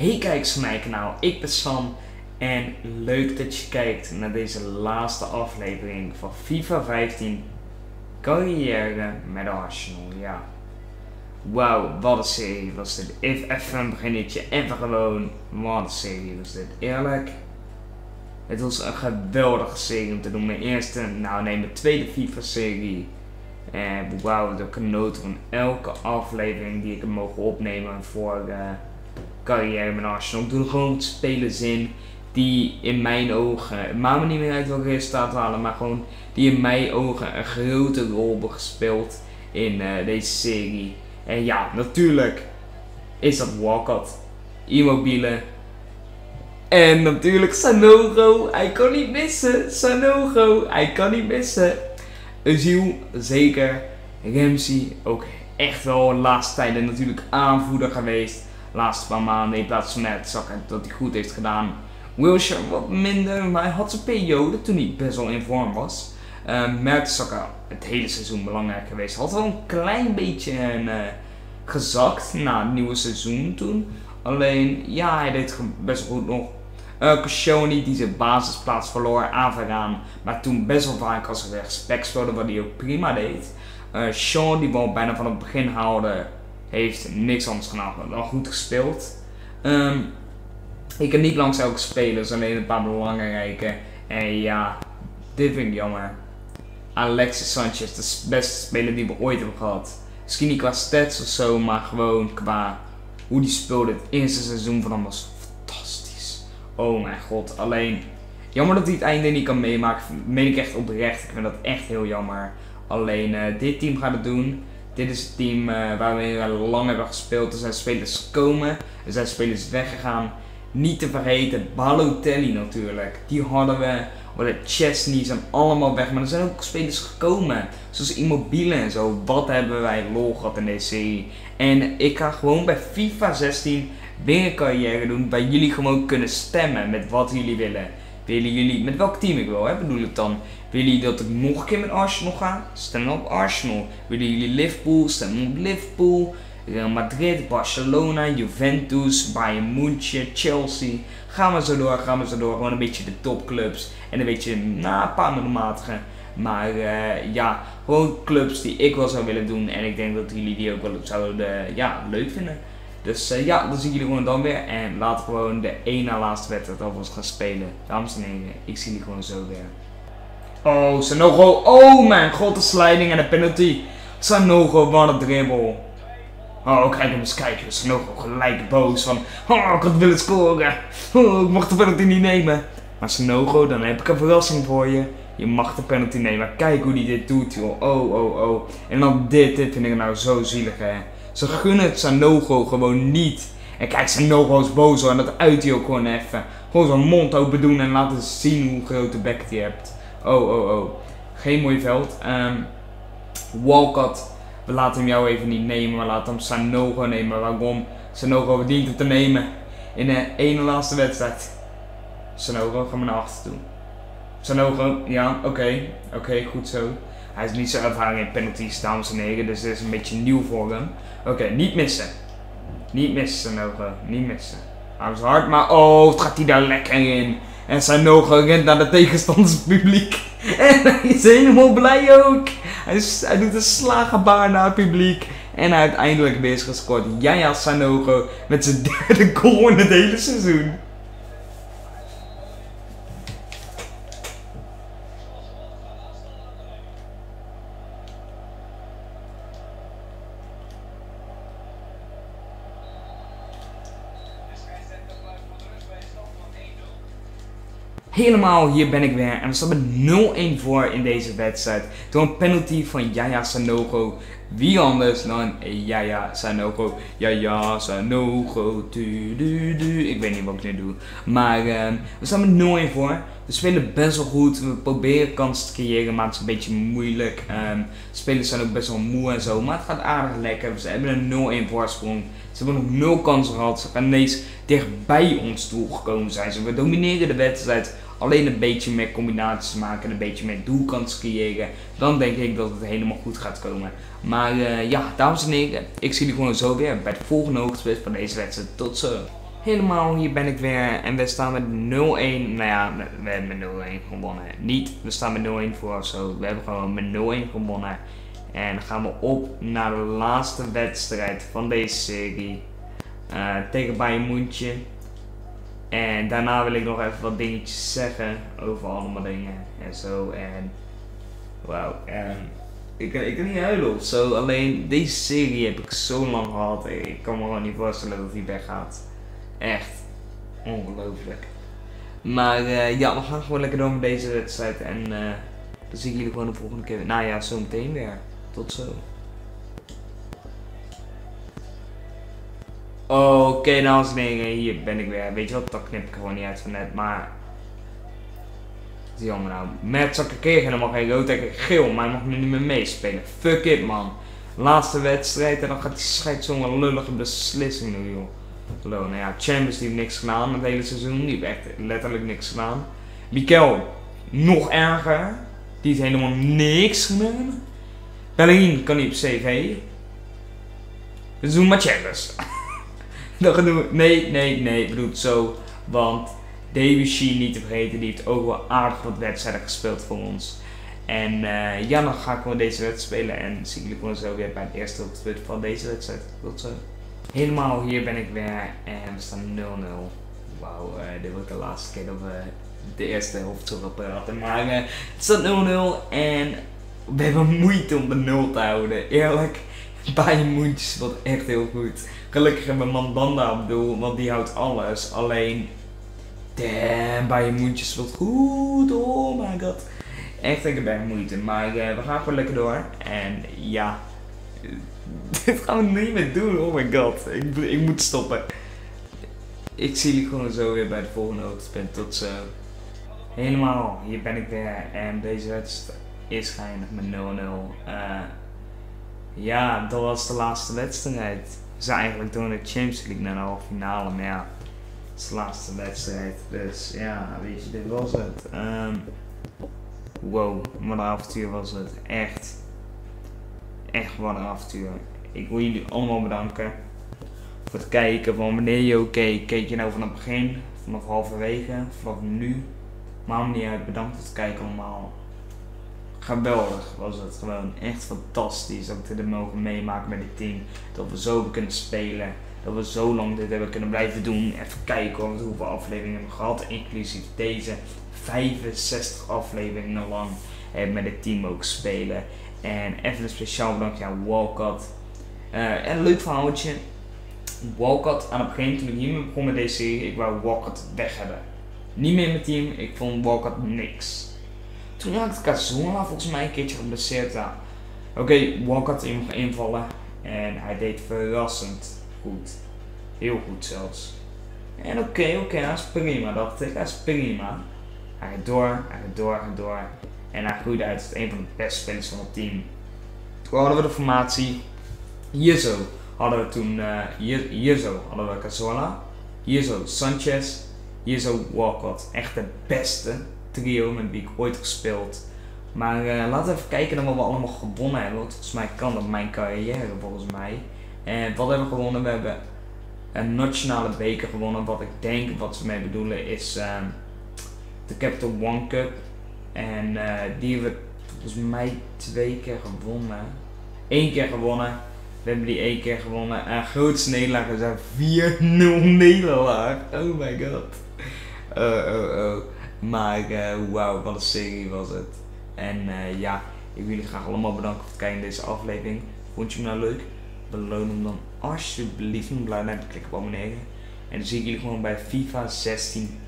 Hey kijkers van mijn kanaal, ik ben Sam en leuk dat je kijkt naar deze laatste aflevering van FIFA 15 Carrière met Arsenal, ja. Wauw, wat een serie was dit. Even een beginnetje, even gewoon, wat een serie was dit. Eerlijk, het was een geweldige serie om te doen. Mijn eerste, nou nee, mijn tweede FIFA serie. En wauw, de genoot van elke aflevering die ik heb mogen opnemen voor... Uh, carrière met Arsenal. Ik doe gewoon spelers in die in mijn ogen, het maakt me niet meer uit welke resultaat halen, maar gewoon die in mijn ogen een grote rol hebben gespeeld in uh, deze serie. En ja, natuurlijk is dat Walcott, Immobile en natuurlijk Sanogo. Hij kan niet missen. Sanogo, hij kan niet missen. Özil, zeker. Ramsey, ook echt wel de laatste tijden natuurlijk aanvoerder geweest laatste paar maanden in plaats van net dat hij goed heeft gedaan. Wilshire wat minder, maar hij had zijn periode toen hij best wel in vorm was. Uh, het hele seizoen belangrijk geweest. Had wel een klein beetje uh, gezakt na het nieuwe seizoen toen. Alleen, ja, hij deed best wel goed nog. Uh, Koscielny die zijn basisplaats verloor, aan, maar toen best wel vaak als hij respect speelde, wat hij ook prima deed. Uh, Sean die wel bijna van het begin haalde, heeft niks anders gedaan dan goed gespeeld. Um, ik heb niet langs elke speler, alleen een paar belangrijke. En ja, dit vind ik jammer. Alexis Sanchez, de beste speler die we ooit hebben gehad. Misschien niet qua stats of zo, maar gewoon qua hoe die speelde. Het eerste seizoen van hem was fantastisch. Oh mijn god, alleen jammer dat hij het einde niet kan meemaken. Meen ik echt oprecht. Ik vind dat echt heel jammer. Alleen uh, dit team gaat het doen. Dit is het team uh, waar we lang hebben gespeeld. Er zijn spelers komen, er zijn spelers weggegaan. Niet te vergeten, Balotelli natuurlijk. Die hadden we. De Chesney zijn allemaal weg. Maar er zijn ook spelers gekomen. Zoals Immobile en zo. Wat hebben wij lol gehad in deze serie. En ik ga gewoon bij FIFA 16 weer carrière doen. Waar jullie gewoon kunnen stemmen met wat jullie willen. Willen jullie, met welk team ik wil, hè, bedoel ik dan? Willen jullie dat ik nog een keer met Arsenal ga? Stem op Arsenal. Willen jullie Liverpool? Stem op Liverpool. Real Madrid, Barcelona, Juventus, Bayern München, Chelsea. Gaan we zo door, gaan we zo door. Gewoon een beetje de topclubs. En een beetje, nou, een paar middelmatige. Maar uh, ja, gewoon clubs die ik wel zou willen doen. En ik denk dat jullie die ook wel zouden ja, leuk vinden. Dus uh, ja, dan zien jullie gewoon dan weer. En laten gewoon de één na laatste wedstrijd alvast gaan spelen. Dames en heren, ik zie jullie gewoon zo weer. Oh, Sanogo. Oh mijn god, de sliding en de penalty. Sanogo, wat een dribbel. Oh, kijk hem eens kijken. Sanogo gelijk boos van... Oh, ik had willen scoren. Oh, ik mocht de penalty niet nemen. Maar Sanogo, dan heb ik een verrassing voor je. Je mag de penalty nemen. Kijk hoe hij dit doet, joh. Oh, oh, oh. En dan dit. Dit vind ik nou zo zielig, hè. Ze gunnen het Sanogo gewoon niet. En kijk, Sanogo is boos. En dat uit hij ook gewoon even. Gewoon zijn mond open doen en laten zien hoe grote bek hij hebt. Oh, oh, oh. Geen mooi veld. Um, Walcott. We laten hem jou even niet nemen. We laten hem Sanogo nemen. Waarom? Sanogo verdient het te nemen. In de ene laatste wedstrijd. Sanogo, gaan we naar achter toe. Sanogo, ja, oké. Oké, goed zo. Hij is niet zo ervaren in penalties, dames en heren. Dus dit is een beetje nieuw voor hem. Oké, niet missen. Niet missen, Sanogo. Niet missen. Hij is hard, maar oh, het gaat hij daar lekker in. En nog rent naar de tegenstanderspubliek. En hij is helemaal blij ook. Hij, doet een slagenbaar naar het publiek. En hij uiteindelijk weer is gescoord. Jaya Sanogo met zijn derde goal in het hele seizoen. Helemaal, hier ben ik weer. En we staan met 0-1 voor in deze wedstrijd. Door een penalty van Yaya Sanogo. Wie anders dan Yaya Sanogo. Yaya Sanogo. Du, du, du. Ik weet niet wat ik nu doe. Maar we staan met 0-1 voor. We spelen best wel goed. We proberen kansen te creëren, maar het is een beetje moeilijk. Um, spelers zijn ook best wel moe en zo. Maar het gaat aardig lekker. We hebben een 0-1 voorsprong. Ze hebben nog 0 kansen gehad. Ze gaan ineens dichtbij ons toegekomen zijn. Ze we domineren de wedstrijd alleen een beetje meer combinaties maken, een beetje meer doelkansen creëren, dan denk ik dat het helemaal goed gaat komen. Maar uh, ja, dames en heren, ik zie jullie gewoon zo weer bij de volgende hoogtepunt van deze wedstrijd. Tot zo! Helemaal, hier ben ik weer en we staan met 0-1. Nou ja, we hebben met 0-1 gewonnen. Niet, we staan met 0-1 voor zo. We hebben gewoon met 0-1 gewonnen. En dan gaan we op naar de laatste wedstrijd van deze serie. Uh, tegen Bayern München. En daarna wil ik nog even wat dingetjes zeggen over allemaal dingen en zo. En wauw, ik, ik kan niet huilen of zo. Alleen deze serie heb ik zo lang gehad. Ik kan me gewoon niet voorstellen dat die weggaat. Echt ongelooflijk. Maar uh, ja, we gaan gewoon lekker door met deze wedstrijd. En uh, dan zie ik jullie gewoon de volgende keer. Nou ja, zo meteen weer. Tot zo. Oké, okay, dames en heren, hier ben ik weer. Weet je wat, dat knip ik gewoon niet uit van net, maar... Jammer nou. Met zakken kreeg helemaal geen rood en geel, maar hij mag nu niet meer meespelen. Fuck it, man. Laatste wedstrijd en dan gaat die scheid zo'n lullige beslissing doen, joh. Hallo, nou ja, die heeft niks gedaan het hele seizoen. Die heeft echt letterlijk niks gedaan. Mikel, nog erger. Die heeft helemaal niks gedaan. Bellerin kan niet op CV. Dus doen maar Chambers. Dat doen Nee, nee, nee. Ik bedoel het zo. Want Sheen niet te vergeten. Die heeft ook wel aardig wat wedstrijden gespeeld voor ons. En uh, ja, dan ga ik gewoon deze wedstrijd spelen. En zie jullie zo weer bij het eerste optreden van deze wedstrijd. Tot zo. Helemaal hier ben ik weer. En we staan 0-0. Wauw, uh, dit wordt de laatste keer dat we de eerste helft zo praten. Maar uh, het staat 0-0 en we hebben moeite om de 0 te houden. Eerlijk, Bayern München wat echt heel goed. Gelukkig hebben we Mandanda op doel, want die houdt alles. Alleen, damn, Bayern München speelt goed. Oh my god. Echt, ik heb moeite. Maar uh, we gaan gewoon lekker door. En ja, dit gaan we niet meer doen. Oh my god. Ik, ik moet stoppen. Ik zie jullie gewoon zo weer bij de volgende hoogtepunt. Tot zo. Helemaal, hier ben ik weer. En deze wedstrijd is geëindigd met 0-0. Uh, ja, dat was de laatste wedstrijd. We zijn eigenlijk door de Champions League naar de halve finale, maar ja, het is de laatste wedstrijd. Dus ja, weet je, dit was het. Um, wow, wat een avontuur was het. Echt. Echt wat een avontuur. Ik wil jullie allemaal bedanken voor het kijken van wanneer je ook keek. Keek je nou vanaf het begin, vanaf halverwege, vanaf nu. Maak niet uit, bedankt voor het kijken allemaal geweldig was het gewoon. Echt fantastisch dat we dit mogen meemaken met het team. Dat we zo hebben kunnen spelen. Dat we zo lang dit hebben kunnen blijven doen. Even kijken hoeveel afleveringen we hebben gehad. Inclusief deze 65 afleveringen lang hebben met het team ook spelen. En even een speciaal bedankje aan Walcott. Uh, en een leuk verhaaltje. Walcott aan het begin toen ik hiermee begon met deze serie, ik wou Walcott weg hebben. Niet meer in mijn team, ik vond Walcott niks. Toen raakte Cazorla volgens mij een keertje geblesseerd aan. Oké, okay, in mocht invallen. En hij deed verrassend goed. Heel goed zelfs. En oké, oké, okay, hij is prima, dacht ik. Hij is prima. Hij gaat door, hij gaat door, hij gaat door. En hij groeide uit tot een van de beste spelers van het team. Toen hadden we de formatie. Hier zo hadden we toen, uh, hier, hier zo hadden we. Hier zo Sanchez. Hier zo Walcott. Echt de beste trio met wie ik ooit gespeeld. Maar uh, laten we even kijken naar wat we allemaal gewonnen hebben. Want volgens mij kan dat mijn carrière volgens mij. En wat hebben we gewonnen? We hebben een nationale beker gewonnen. Wat ik denk wat ze mee bedoelen is uh, de Capital One Cup. En uh, die hebben we volgens mij twee keer gewonnen. Eén keer gewonnen. We hebben die één keer gewonnen. En grootste nederlaag is een 4-0 nederlaag. Oh my god. Oh, oh, oh. Maar uh, wauw, wat een serie was het. En uh, ja, ik wil jullie graag allemaal bedanken voor het kijken naar deze aflevering. Vond je hem nou leuk? Beloon hem dan alsjeblieft met een blauw duimpje, klik op abonneren. En dan zie ik jullie gewoon bij FIFA 16